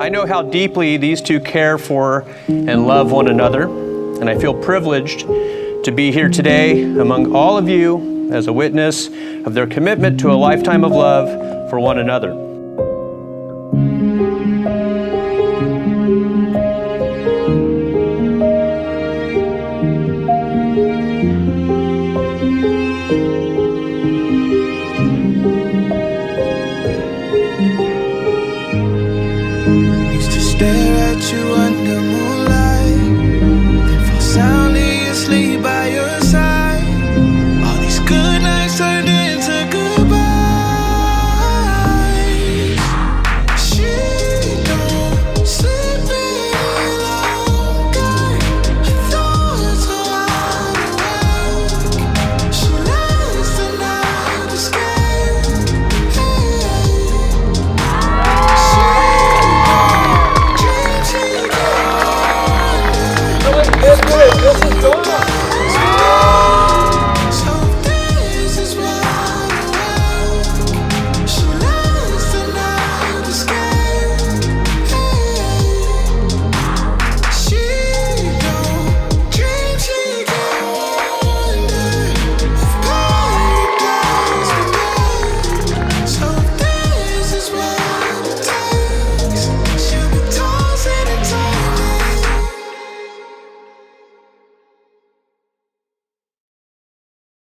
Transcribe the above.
I know how deeply these two care for and love one another, and I feel privileged to be here today among all of you as a witness of their commitment to a lifetime of love for one another. Stare at you under moonlight. Then fall soundly asleep by your side. All these good